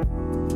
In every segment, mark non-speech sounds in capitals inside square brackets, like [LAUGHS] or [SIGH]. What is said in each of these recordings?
you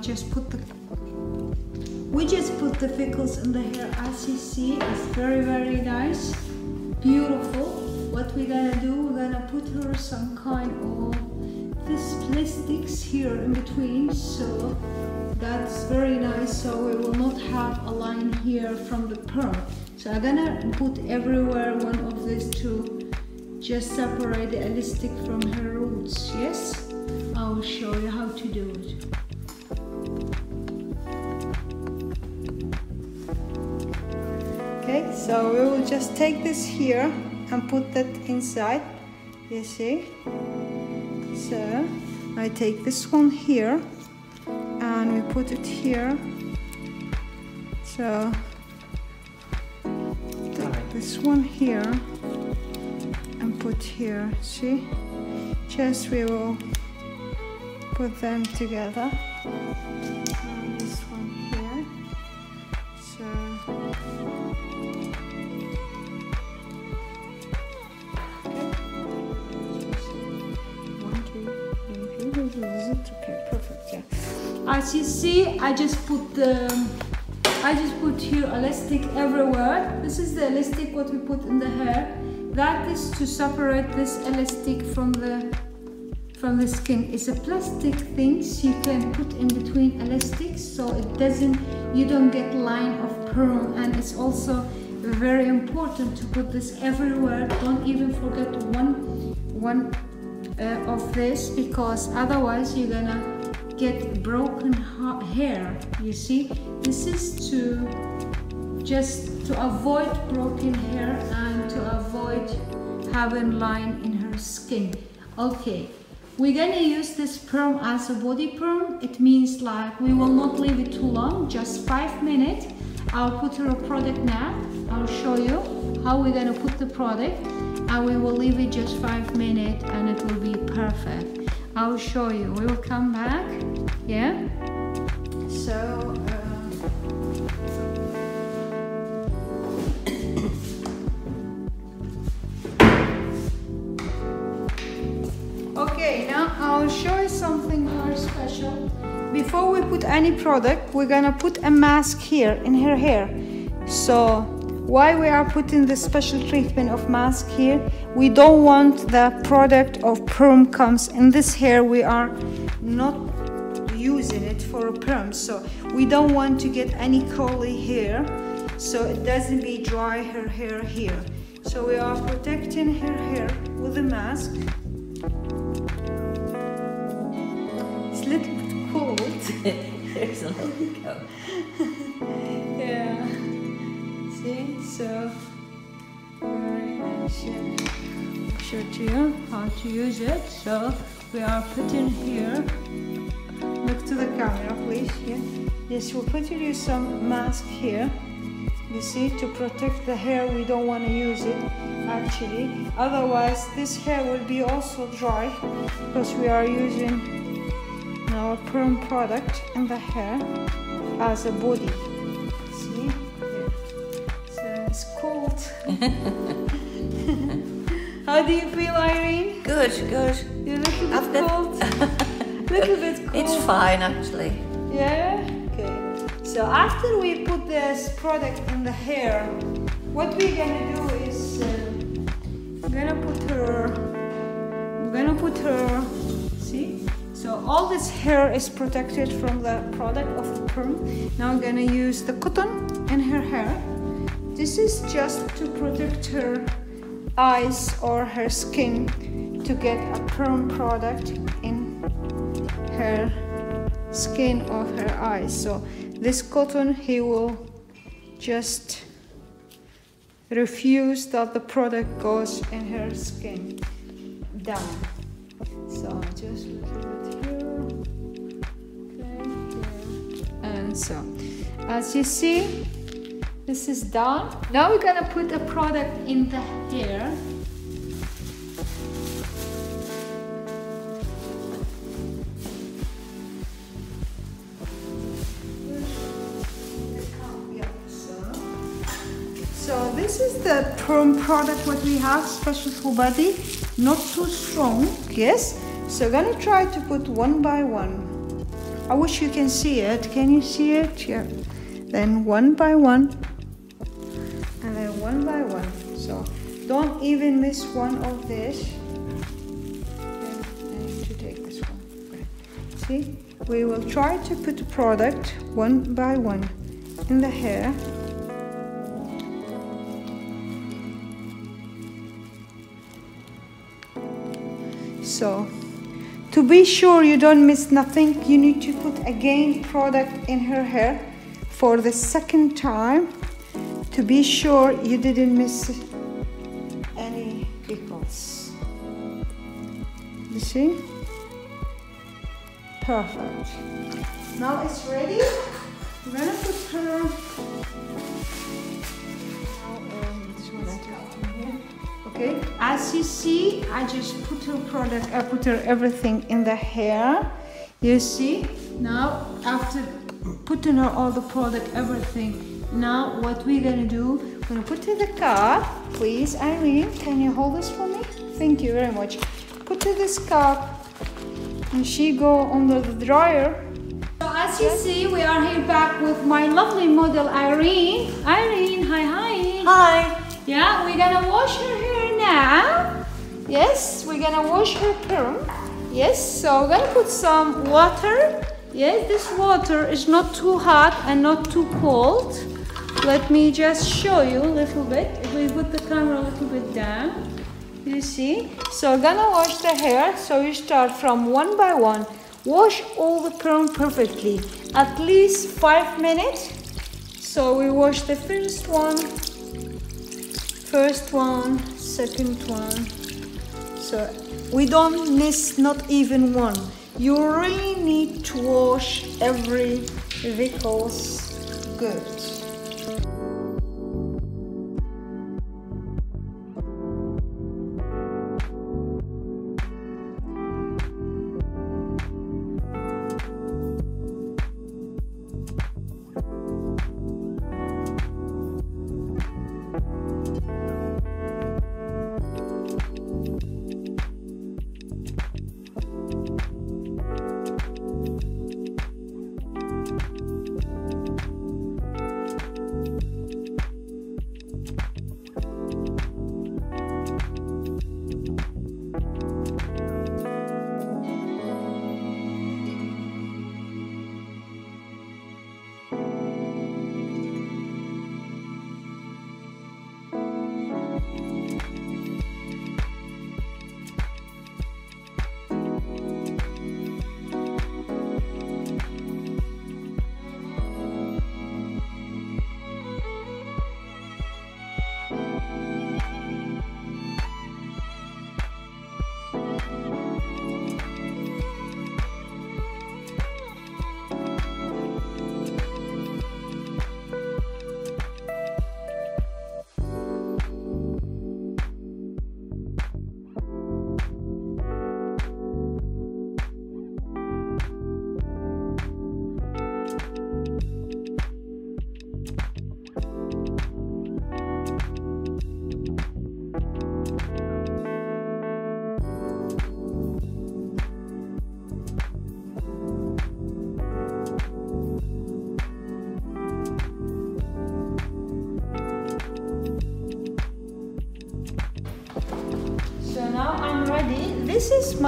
Just put the we just put the fickles in the hair as you see. It's very very nice, beautiful. What we're gonna do? We're gonna put her some kind of this plastics here in between. So that's very nice. So we will not have a line here from the perm. So I'm gonna put everywhere one of these to just separate the elastic from her roots. Yes, I will show you how to do it. So we will just take this here and put that inside. You see? So I take this one here and we put it here. So take this one here and put here. See? Just we will put them together. As you see, I just put the I just put here elastic everywhere. This is the elastic what we put in the hair. That is to separate this elastic from the from the skin. It's a plastic things you can put in between elastics so it doesn't you don't get line of perm and it's also very important to put this everywhere. Don't even forget one one uh, of this because otherwise you're gonna get broken hair you see? This is to just to avoid broken hair and to avoid having line in her skin. Okay we're gonna use this perm as a body perm. It means like we will not leave it too long just five minutes. I'll put her a product now. I'll show you how we're gonna put the product and we will leave it just five minutes and it will be perfect I'll show you. We will come back yeah? So uh, okay now I'll show you something more special. Before we put any product we're gonna put a mask here in her hair. So why we are putting the special treatment of mask here. We don't want the product of perm comes. In this hair we are not using it for a perm so we don't want to get any curly hair so it doesn't be dry her hair here. So we are protecting her hair with a mask. It's a little bit cold. [LAUGHS] There's a little go. Very nice yeah. show to you how to use it so we are putting here look to the camera please. Yeah yes we're putting you some mask here you see to protect the hair. We don't want to use it actually. Otherwise this hair will be also dry because we are using our perm product in the hair as a body. See? So uh, it's cold [LAUGHS] how do you feel irene Good, good. you're a little bit After- cold [LAUGHS] little bit cold It's fine actually. yeah? Okay. So after we put this product in the hair, what we're gonna do is uh, we're gonna put her, we're gonna put her, see? So all this hair is protected from the product of the perm. Now I'm gonna use the cotton in her hair. This is just to protect her eyes or her skin to get a perm product in her skin of her eyes. So this cotton he will just refuse that the product goes in her skin down. So just a little bit here, okay, and so as you see, this is done. Now we're gonna put a product in the hair. So- this is the perm product what we have, special for body, not too strong, yes? So I'm gonna try to put one by one. I wish you can see it. Can you see it? Yeah. Then one by one, one by one. So don't even miss one of this. I need to take this one. See, we will try to put the product one by one in the hair. So to be sure you don't miss nothing, you need to put again product in her hair for the second time to be sure you didn't miss any pickles. You see? Perfect. Now it's ready. I'm gonna here. Okay, as you see, I just put her product, I put her everything in the hair. You see, now after putting her all the product, everything, now what we're gonna do, we're gonna put in the cup. Please, Irene, can you hold this for me? Thank you very much. Put in this cup and she go under the dryer. So as you see, we are here back with my lovely model Irene. Irene, hi hi. Hi. Yeah, we're gonna wash her hair now. Yes, we're gonna wash her perm. Yes, so we're gonna put some water. Yes, this water is not too hot and not too cold. Let me just show you a little bit. If we put the camera a little bit down, you see? So we're gonna wash the hair. So you start from one by one. Wash all the perm perfectly, at least five minutes. So we wash the first one, first one, second one. So we don't miss not even one. You really need to wash every vehicles good.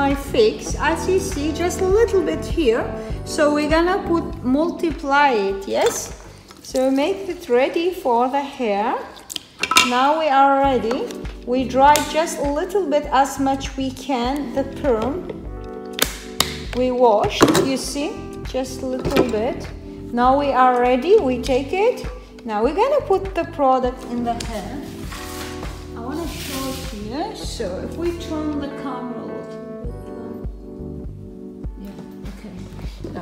My fix. As you see, just a little bit here. So we're gonna put multiply it, yes? So make it ready for the hair. Now we are ready. We dry just a little bit as much we can the perm. We washed, you see, just a little bit. Now we are ready. We take it. Now we're gonna put the product in the hair. I want to show it here. So if we turn the camera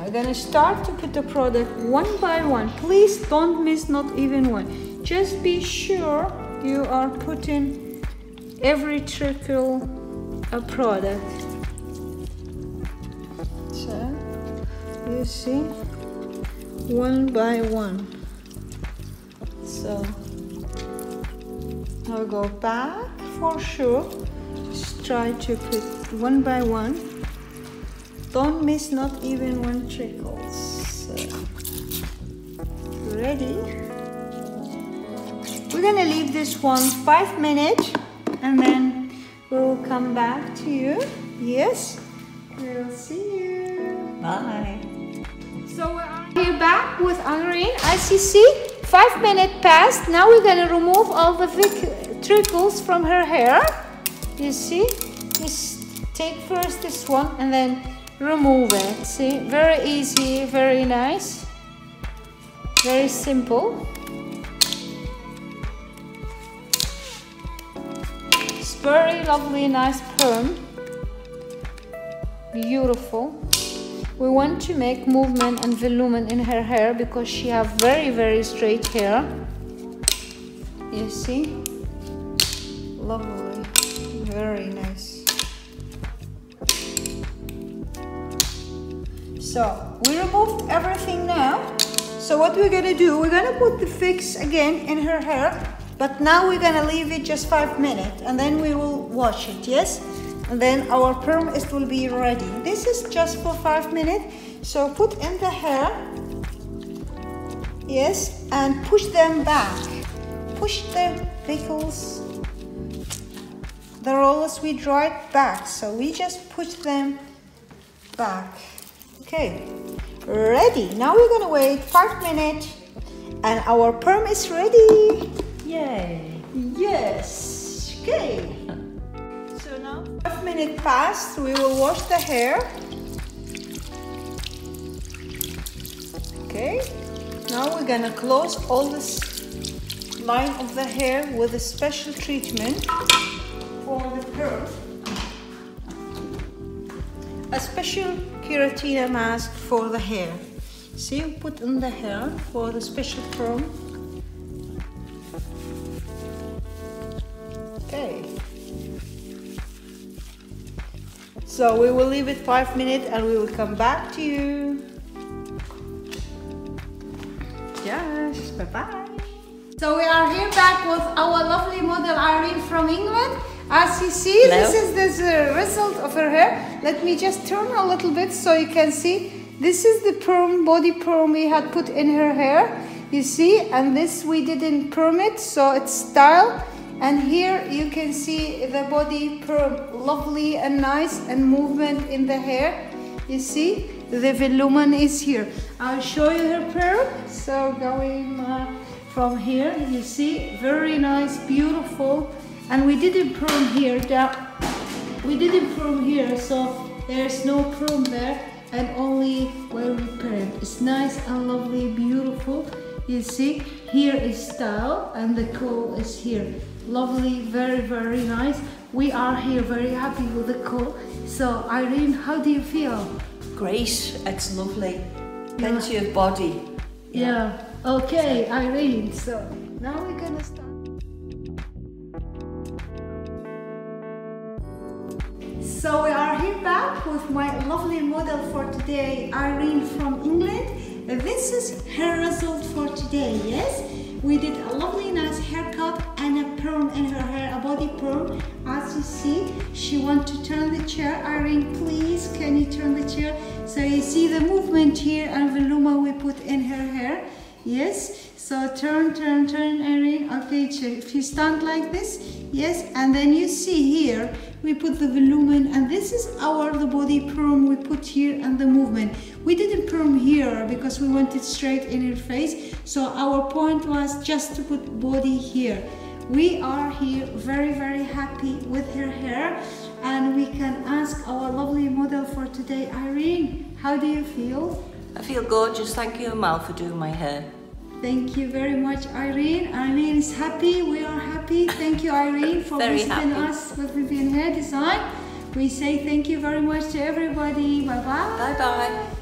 Now we're gonna start to put the product one by one. Please don't miss not even one. Just be sure you are putting every trickle of product. So you see, one by one. So. I'll go back for sure. Just try to put one by one. Don't miss not even one trickles. So, ready? We're gonna leave this one five minutes and then we'll come back to you. Yes? We'll see you. Bye. So we're back with Irene. As you see, five minutes passed. Now we're gonna remove all the trickles from her hair. You see? Just take first this one and then remove it. See? Very easy, very nice. Very simple. It's very lovely, nice perm. Beautiful. We want to make movement and volume in her hair because she have very, very straight hair. You see? Lovely. Very nice. So, we removed everything now. So what we're gonna do, we're gonna put the fix again in her hair, but now we're gonna leave it just five minutes and then we will wash it, yes? And then our perm is will be ready. This is just for five minutes. So put in the hair, yes, and push them back. Push the pickles, the rollers we dried back. So we just push them back. Okay, ready. Now we're gonna wait five minutes and our perm is ready. Yay. Yes, okay. So now five minutes passed, we will wash the hair. Okay, now we're gonna close all this line of the hair with a special treatment for the perm. A special keratina mask for the hair. See, you put in the hair for the special perm. Okay. So we will leave it five minutes and we will come back to you. Yes, bye bye. So we are here back with our lovely model Irene from England. As you see, Hello. this is this uh, result of her hair. Let me just turn a little bit so you can see. This is the perm, body perm we had put in her hair. You see, and this we didn't perm it, so it's style. And here you can see the body perm, lovely and nice, and movement in the hair. You see, the volumen is here. I'll show you her perm. So going uh, from here, you see, very nice, beautiful. And we didn't perm here. Down. We didn't perm here, so there's no perm there, and only where we perm. It's nice and lovely, beautiful. You see, here is style, and the coal is here. Lovely, very, very nice. We are here very happy with the coal. So, Irene, how do you feel? Great. It's lovely. Plenty of body. Yeah. Okay, Irene. So now we're gonna start. So we are here back with my lovely model for today, Irene from England. Uh, this is her result for today, yes? We did a lovely nice haircut and a perm in her hair, a body perm. As you see, she wants to turn the chair. Irene, please, can you turn the chair? So you see the movement here and the luma we put in her hair. Yes, so turn, turn, turn, Irene. Okay, if you stand like this, yes, and then you see here, we put the volumen, and this is our the body perm we put here and the movement. We didn't perm here because we wanted straight in her face, so our point was just to put body here. We are here very, very happy with her hair, and we can ask our lovely model for today, Irene. How do you feel? I feel gorgeous. Thank you, Amal, for doing my hair. Thank you very much, Irene. Irene is happy. We are happy. Thank you, Irene, for Very visiting happy. us with Vivyan Hair Design. We say thank you very much to everybody. Bye bye. Bye bye.